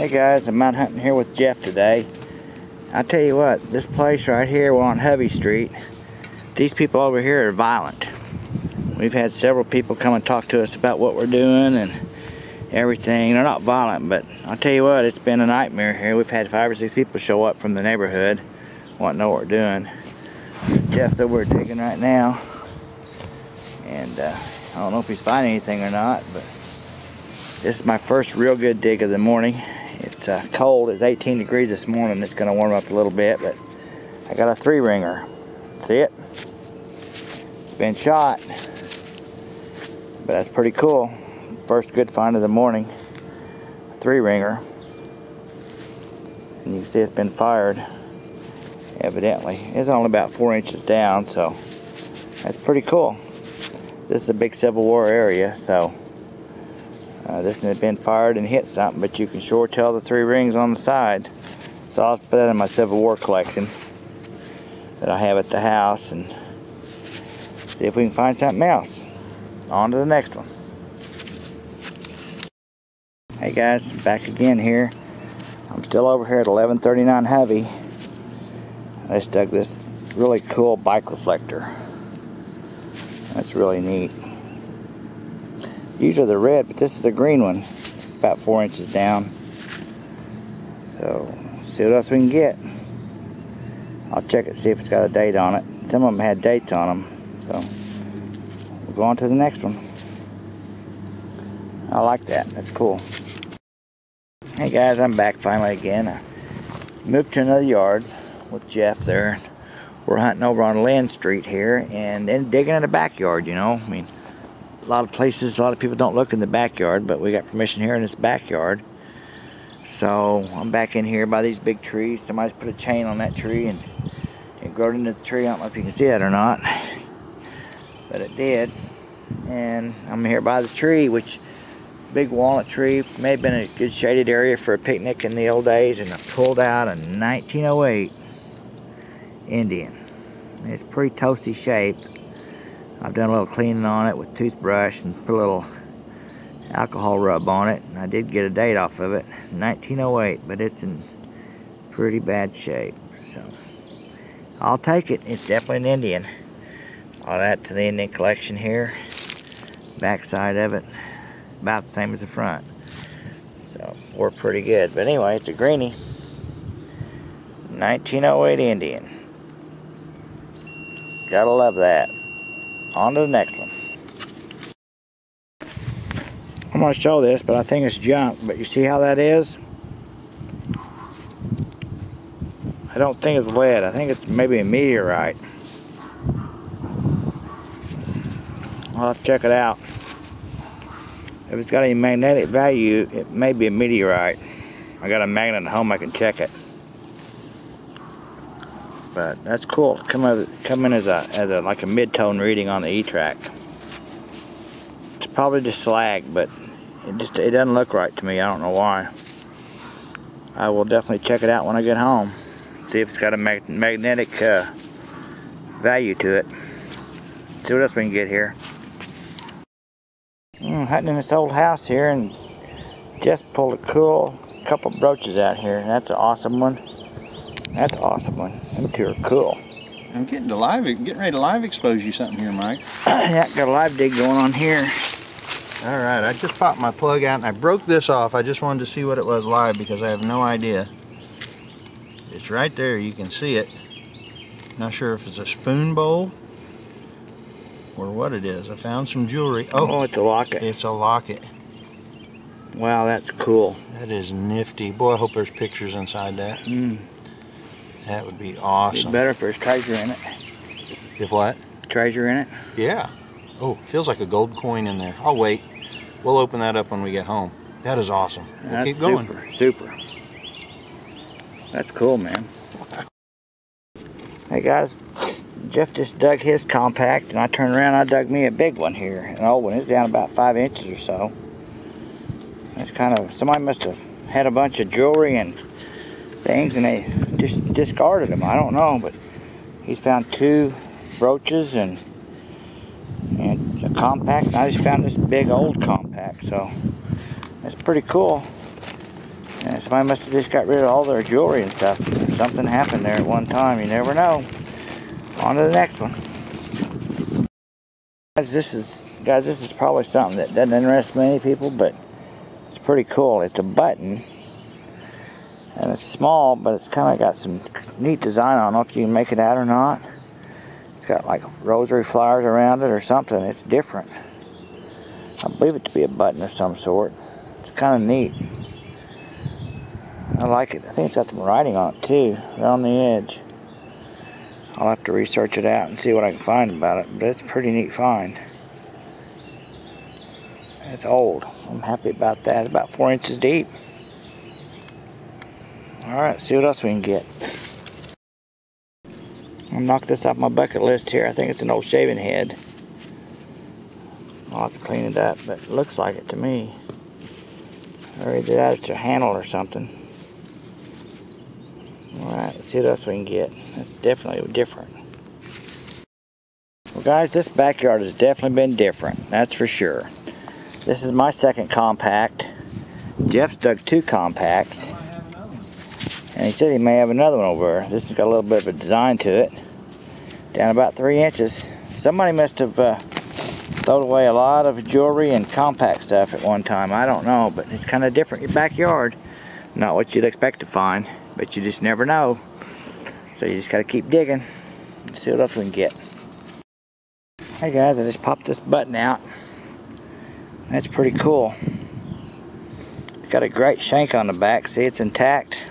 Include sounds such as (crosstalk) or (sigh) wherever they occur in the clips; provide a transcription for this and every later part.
Hey guys, I'm out hunting here with Jeff today. I tell you what, this place right here, we're on Hovey Street. These people over here are violent. We've had several people come and talk to us about what we're doing and everything. They're not violent, but I'll tell you what, it's been a nightmare here. We've had five or six people show up from the neighborhood, want to know what we're doing. Jeff's over digging right now. And uh, I don't know if he's finding anything or not, but this is my first real good dig of the morning. It's uh, cold, it's 18 degrees this morning. It's gonna warm up a little bit, but I got a three ringer. See it? It's been shot, but that's pretty cool. First good find of the morning. Three ringer. And you can see it's been fired, evidently. It's only about four inches down, so that's pretty cool. This is a big Civil War area, so uh, this has been fired and hit something, but you can sure tell the three rings on the side. So I'll put that in my Civil War collection that I have at the house and see if we can find something else. On to the next one. Hey guys, back again here. I'm still over here at 1139 Hovey. I just dug this really cool bike reflector. That's really neat. Usually they're red, but this is a green one. It's about four inches down. So, see what else we can get. I'll check it, see if it's got a date on it. Some of them had dates on them. So, we'll go on to the next one. I like that. That's cool. Hey guys, I'm back finally again. I moved to another yard with Jeff there. We're hunting over on Lynn Street here and then digging in the backyard, you know. I mean, lot of places, a lot of people don't look in the backyard, but we got permission here in this backyard. So I'm back in here by these big trees. Somebody's put a chain on that tree and it growed into the tree. I don't know if you can see that or not, but it did. And I'm here by the tree, which big walnut tree. May have been a good shaded area for a picnic in the old days. And I pulled out a 1908 Indian. It's pretty toasty shape. I've done a little cleaning on it with toothbrush and put a little alcohol rub on it. And I did get a date off of it, 1908, but it's in pretty bad shape. So I'll take it. It's definitely an Indian. All that to the Indian collection here. Back side of it, about the same as the front. So we're pretty good. But anyway, it's a greenie. 1908 Indian. Gotta love that on to the next one. I'm going to show this, but I think it's junk. But you see how that is? I don't think it's lead. I think it's maybe a meteorite. I'll have to check it out. If it's got any magnetic value, it may be a meteorite. I got a magnet at home, I can check it. But that's cool. Come in, come in as a as a like a mid-tone reading on the E-Trac. It's probably just slag, but it just it doesn't look right to me. I don't know why. I will definitely check it out when I get home. See if it's got a mag magnetic uh, value to it. See what else we can get here. Mm, hunting in this old house here and just pulled a cool couple brooches out here. That's an awesome one. That's an awesome one. Them two are cool. I'm getting to live, getting ready to live expose you something here, Mike. (clears throat) yeah, got a live dig going on here. All right, I just popped my plug out and I broke this off. I just wanted to see what it was live because I have no idea. It's right there, you can see it. Not sure if it's a spoon bowl or what it is. I found some jewelry. Oh, oh it's a locket. It's a locket. Wow, that's cool. That is nifty. Boy, I hope there's pictures inside that. Mm. That would be awesome. Be better if there's treasure in it. If what? Treasure in it? Yeah. Oh, feels like a gold coin in there. I'll wait. We'll open that up when we get home. That is awesome. We'll That's keep going. Super, super. That's cool, man. Hey guys, Jeff just dug his compact and I turned around I dug me a big one here. An old one. It's down about five inches or so. It's kind of, somebody must have had a bunch of jewelry and things and they just discarded them. I don't know, but he's found two brooches and and a compact. And I just found this big old compact, so that's pretty cool. And somebody must have just got rid of all their jewelry and stuff. Something happened there at one time. You never know. On to the next one. Guys, this is guys, this is probably something that doesn't interest many people, but it's pretty cool. It's a button. It's small, but it's kind of got some neat design. I don't know if you can make it out or not. It's got like rosary flowers around it or something. It's different. I believe it to be a button of some sort. It's kind of neat. I like it. I think it's got some writing on it too, around the edge. I'll have to research it out and see what I can find about it, but it's a pretty neat find. It's old. I'm happy about that. It's about four inches deep. Alright, see what else we can get. I'll knock this off my bucket list here. I think it's an old shaving head. I'll have to clean it up, but it looks like it to me. Or either that a handle or something. Alright, see what else we can get. That's definitely different. Well guys, this backyard has definitely been different. That's for sure. This is my second compact. Jeff's dug two compacts. And he said he may have another one over. This has got a little bit of a design to it. Down about three inches. Somebody must have uh, thrown away a lot of jewelry and compact stuff at one time. I don't know, but it's kind of different. Your backyard, not what you'd expect to find, but you just never know. So you just got to keep digging. and See what else we can get. Hey guys, I just popped this button out. That's pretty cool. It's got a great shank on the back. See, it's intact.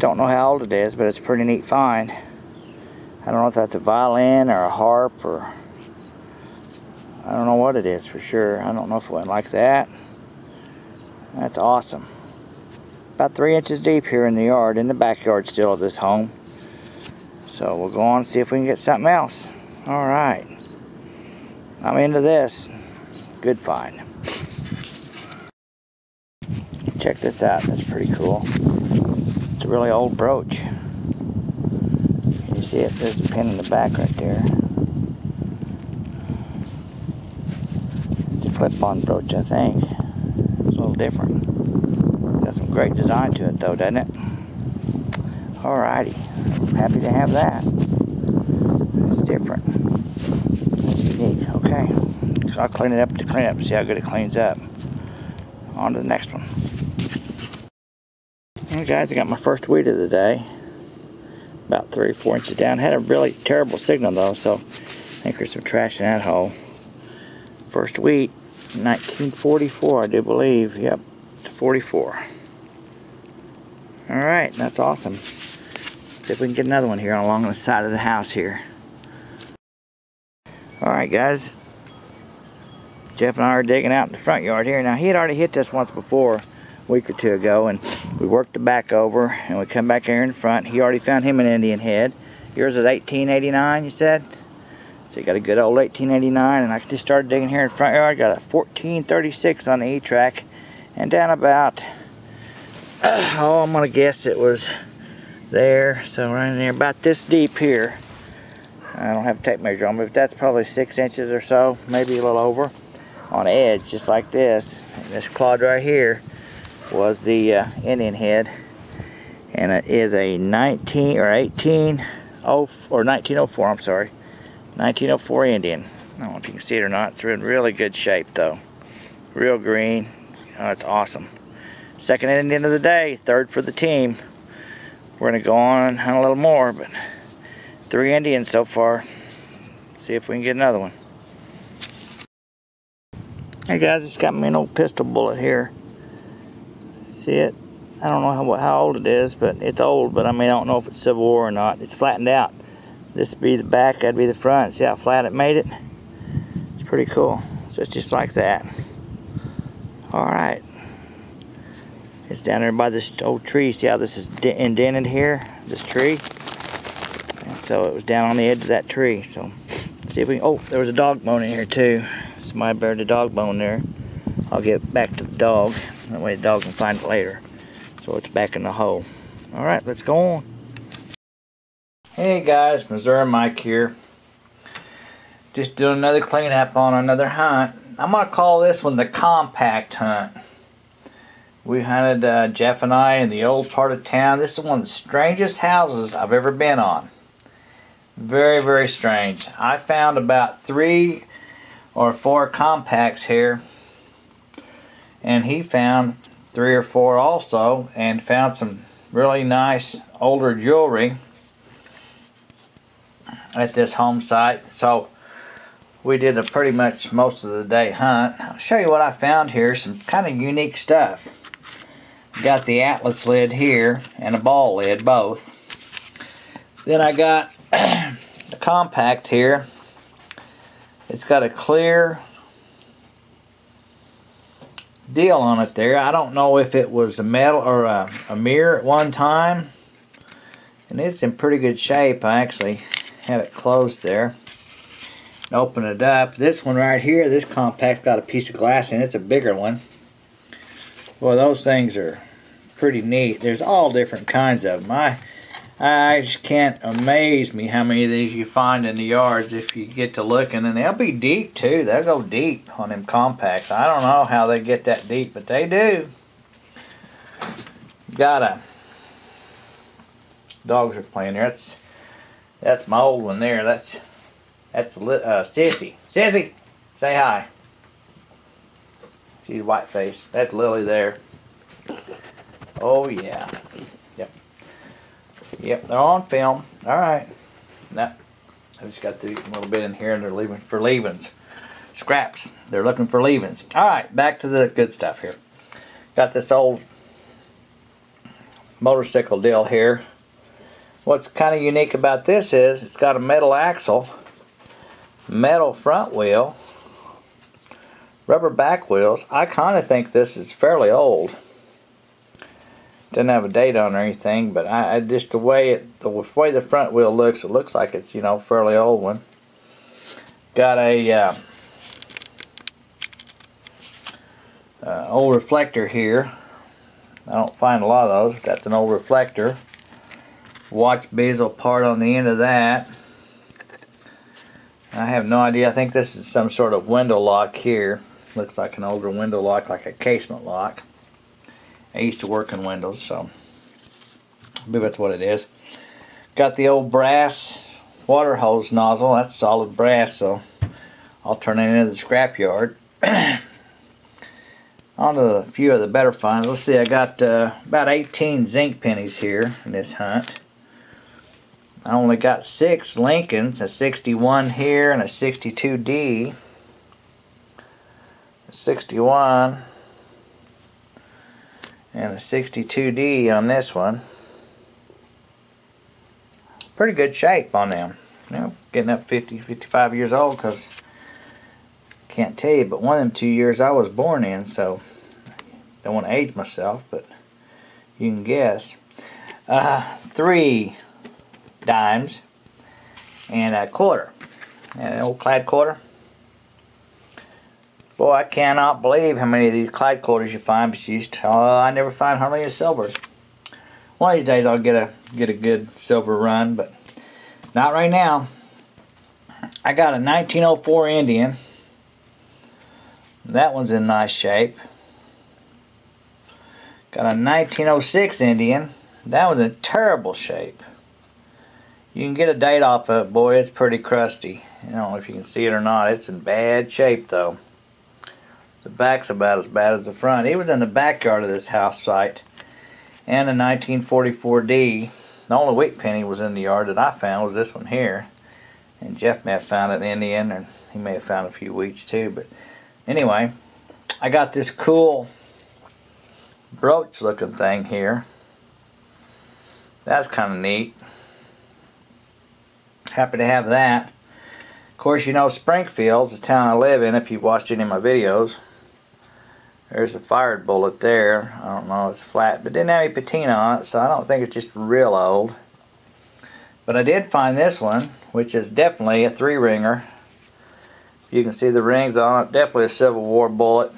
Don't know how old it is, but it's a pretty neat find. I don't know if that's a violin or a harp or I don't know what it is for sure. I don't know if it went like that. That's awesome. About three inches deep here in the yard, in the backyard still of this home. So we'll go on and see if we can get something else. All right. I'm into this. Good find. Check this out. That's pretty cool. It's a really old brooch. You see it? There's a pin in the back right there. It's a clip-on brooch, I think. It's a little different. Got some great design to it though, doesn't it? Alrighty. I'm happy to have that. It's different. It's unique. Okay. So I'll clean it up to clean up see how good it cleans up. On to the next one. Well guys, I got my first wheat of the day. About three or four inches down. Had a really terrible signal though, so I think there's some trash in that hole. First wheat, 1944, I do believe. Yep, 44. Alright, that's awesome. See if we can get another one here along the side of the house here. Alright guys, Jeff and I are digging out in the front yard here. Now he had already hit this once before, a week or two ago, and we worked the back over and we come back here in front. He already found him an Indian head. Yours is 1889, you said? So you got a good old 1889, and I just started digging here in front oh, yard. Got a 1436 on the E-Trac, and down about, (clears throat) oh, I'm gonna guess it was there. So right in there, about this deep here. I don't have a tape measure on me, but that's probably six inches or so, maybe a little over, on edge, just like this. And this clod right here was the uh, Indian head, and it is a 19 or 18 oh or 1904. I'm sorry, 1904 Indian. I don't know if you can see it or not. It's in really good shape though, real green. Oh, it's awesome. Second Indian of the day, third for the team. We're gonna go on hunt a little more, but three Indians so far. See if we can get another one. Hey guys, it's got me an old pistol bullet here. It? I don't know how, how old it is, but it's old, but I mean, I don't know if it's Civil War or not. It's flattened out. This would be the back, that'd be the front. See how flat it made it? It's pretty cool. So it's just like that. All right. It's down there by this old tree. See how this is indented here? This tree. And so it was down on the edge of that tree. So see if we oh, there was a dog bone in here too. Somebody buried a dog bone there. I'll get back to the dog. That way the dog can find it later. So it's back in the hole. All right, let's go on. Hey guys, Missouri Mike here. Just doing another cleanup on another hunt. I'm gonna call this one the compact hunt. We hunted uh, Jeff and I in the old part of town. This is one of the strangest houses I've ever been on. Very, very strange. I found about three or four compacts here. And he found three or four also and found some really nice older jewelry at this home site. So we did a pretty much most of the day hunt. I'll show you what I found here, some kind of unique stuff. Got the Atlas lid here and a ball lid, both. Then I got (clears throat) the compact here. It's got a clear deal on it there. I don't know if it was a metal or a, a mirror at one time. And it's in pretty good shape. I actually had it closed there. Open it up. This one right here, this compact got a piece of glass in it. It's a bigger one. Well, those things are pretty neat. There's all different kinds of them. I, I just can't amaze me how many of these you find in the yards if you get to looking. And they'll be deep too. They'll go deep on them compacts. I don't know how they get that deep, but they do. Got a dogs are playing there. That's that's my old one there. That's that's uh, Sissy. Sissy, say hi. She's white face. That's Lily there. Oh yeah. Yep. They're on film. All right. Now, I just got the little bit in here and they're leaving for leavings. Scraps. They're looking for leavings. All right, back to the good stuff here. Got this old motorcycle deal here. What's kind of unique about this is it's got a metal axle, metal front wheel, rubber back wheels. I kind of think this is fairly old. Doesn't have a date on or anything, but I, I, just the way it, the way the front wheel looks, it looks like it's you know fairly old one. Got a uh, uh, old reflector here. I don't find a lot of those. That's an old reflector. Watch bezel part on the end of that. I have no idea. I think this is some sort of window lock here. Looks like an older window lock, like a casement lock. I used to work in windows, so believe that's what it is. Got the old brass water hose nozzle. That's solid brass, so I'll turn it into the scrap yard. (clears throat) On to a few of the better finds. Let's see, I got uh, about 18 zinc pennies here in this hunt. I only got six Lincolns, a 61 here and a 62D. 61 and a 62D on this one. Pretty good shape on them. You know, getting up 50, 55 years old because can't tell you, but one of them two years I was born in, so don't want to age myself, but you can guess. Uh, three dimes and a quarter, and an old clad quarter. Boy, I cannot believe how many of these clad quarters you find, but you used to, oh, I never find hardly a silver. One of these days I'll get a get a good silver run, but not right now. I got a 1904 Indian. That one's in nice shape. Got a 1906 Indian. That one's in terrible shape. You can get a date off of it, boy, it's pretty crusty. I don't know if you can see it or not. It's in bad shape though. The back's about as bad as the front. He was in the backyard of this house site. And a 1944D. The only wheat penny was in the yard that I found was this one here. And Jeff may have found an Indian, and he may have found a few wheats too. But anyway, I got this cool brooch looking thing here. That's kind of neat. Happy to have that. Of course, you know Springfield's the town I live in if you've watched any of my videos. There's a fired bullet there. I don't know, it's flat, but didn't have any patina on it, so I don't think it's just real old. But I did find this one, which is definitely a three ringer. You can see the rings on it, definitely a Civil War bullet.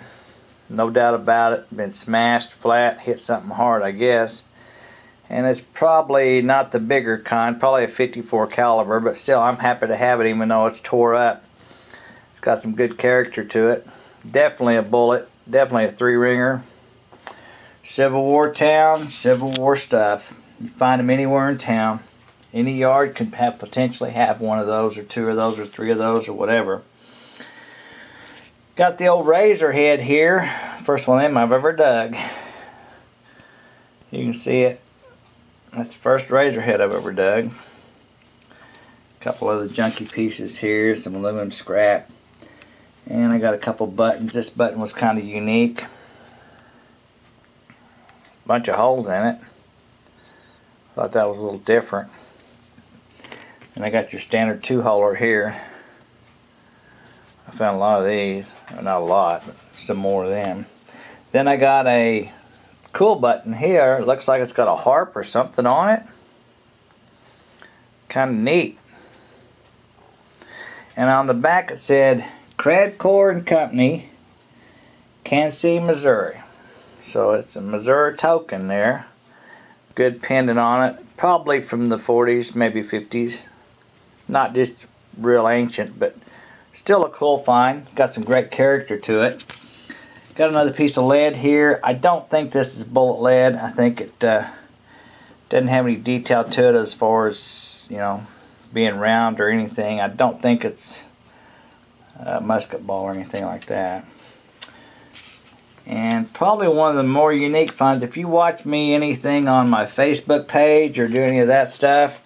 No doubt about it, been smashed flat, hit something hard I guess. And it's probably not the bigger kind, probably a 54 caliber, but still I'm happy to have it even though it's tore up. It's got some good character to it. Definitely a bullet definitely a three ringer. Civil War town, Civil War stuff. You find them anywhere in town. Any yard could have potentially have one of those, or two of those, or three of those, or whatever. Got the old razor head here. First one them I've ever dug. You can see it. That's the first razor head I've ever dug. A couple of the junky pieces here, some aluminum scrap. And I got a couple buttons. This button was kind of unique. Bunch of holes in it. Thought that was a little different. And I got your standard two-holer here. I found a lot of these. Not a lot, but some more of them. Then I got a cool button here. Looks like it's got a harp or something on it. Kind of neat. And on the back it said Cradcore and Company, Kansas City, Missouri. So it's a Missouri token there. Good pendant on it. Probably from the 40s, maybe 50s. Not just real ancient, but still a cool find. Got some great character to it. Got another piece of lead here. I don't think this is bullet lead. I think it uh, doesn't have any detail to it as far as, you know, being round or anything. I don't think it's Uh, a musket ball or anything like that. And probably one of the more unique finds, if you watch me anything on my Facebook page or do any of that stuff,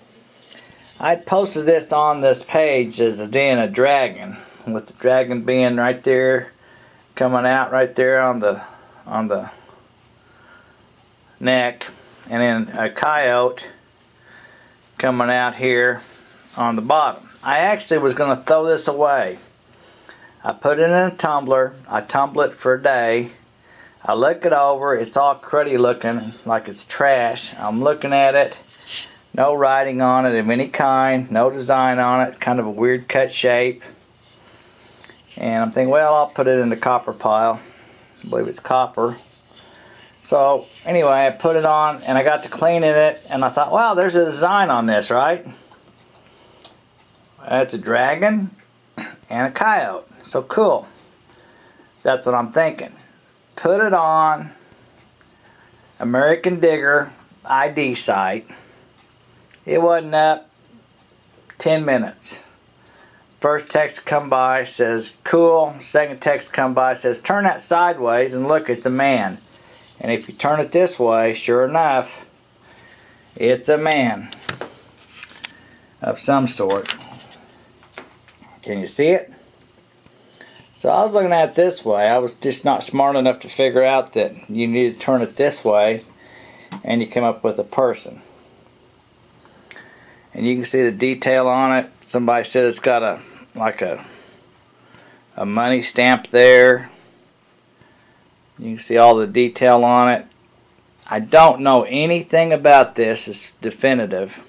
I posted this on this page as a in a dragon, with the dragon being right there, coming out right there on the on the neck, and then a coyote coming out here on the bottom. I actually was going to throw this away. I put it in a tumbler. I tumble it for a day. I look it over. It's all cruddy looking, like it's trash. I'm looking at it. No writing on it of any kind. No design on it. Kind of a weird cut shape. And I'm thinking, well, I'll put it in the copper pile. I believe it's copper. So anyway, I put it on and I got to cleaning it and I thought, wow, there's a design on this, right? That's a dragon and a coyote. So cool. That's what I'm thinking. Put it on American Digger ID site. It wasn't up 10 minutes. First text come by says cool. Second text come by says turn that sideways and look it's a man. And if you turn it this way, sure enough, it's a man of some sort. Can you see it? So I was looking at it this way. I was just not smart enough to figure out that you need to turn it this way and you come up with a person. And you can see the detail on it. Somebody said it's got a like a a money stamp there. You can see all the detail on it. I don't know anything about this It's definitive.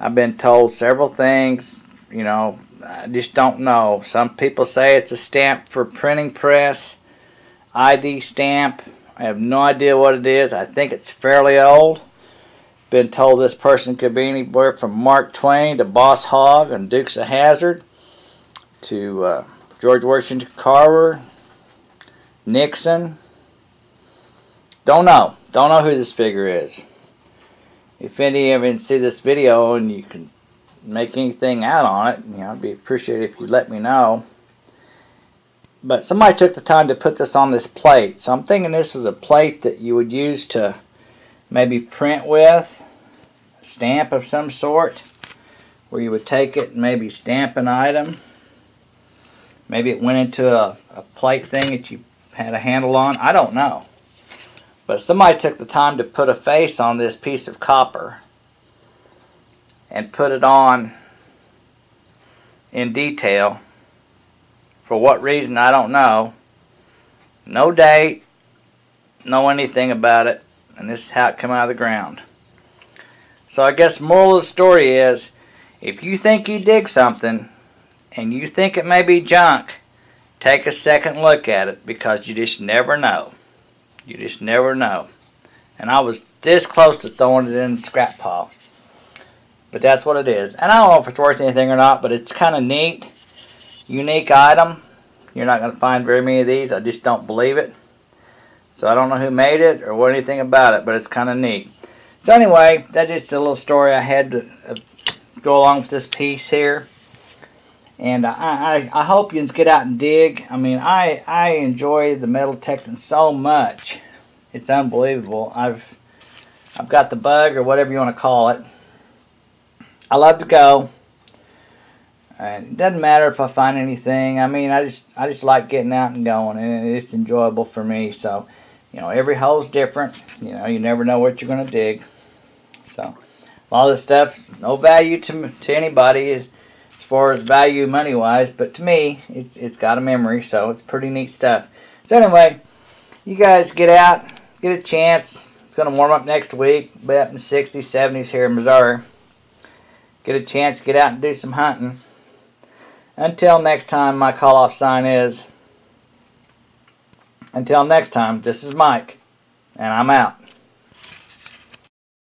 I've been told several things, you know, I just don't know. Some people say it's a stamp for printing press, ID stamp. I have no idea what it is. I think it's fairly old. Been told this person could be anywhere from Mark Twain to Boss Hogg and Dukes of Hazzard to uh, George Washington Carver, Nixon. Don't know. Don't know who this figure is. If any of you see this video and you can make anything out on it, you know, I'd be appreciated if you let me know. But somebody took the time to put this on this plate. So I'm thinking this is a plate that you would use to maybe print with, stamp of some sort, where you would take it and maybe stamp an item. Maybe it went into a, a plate thing that you had a handle on. I don't know. But somebody took the time to put a face on this piece of copper and put it on in detail. For what reason, I don't know. No date, know anything about it, and this is how it came out of the ground. So I guess moral of the story is, if you think you dig something, and you think it may be junk, take a second look at it, because you just never know. You just never know. And I was this close to throwing it in the scrap pile. But that's what it is. And I don't know if it's worth anything or not, but it's kind of neat. Unique item. You're not going to find very many of these. I just don't believe it. So I don't know who made it or what anything about it, but it's kind of neat. So anyway, that's just a little story I had to uh, go along with this piece here. And I, I, I hope you get out and dig. I mean, I, I enjoy the metal detecting so much. It's unbelievable. I've I've got the bug or whatever you want to call it. I love to go. And it doesn't matter if I find anything. I mean, I just I just like getting out and going, and it's enjoyable for me. So, you know, every hole's different. You know, you never know what you're gonna dig. So, all this stuff, no value to to anybody as, as far as value money wise, but to me, it's it's got a memory, so it's pretty neat stuff. So anyway, you guys get out, get a chance. It's gonna warm up next week. Be up in the 60s, 70s here in Missouri. Get a chance to get out and do some hunting. Until next time, my call off sign is. Until next time, this is Mike, and I'm out.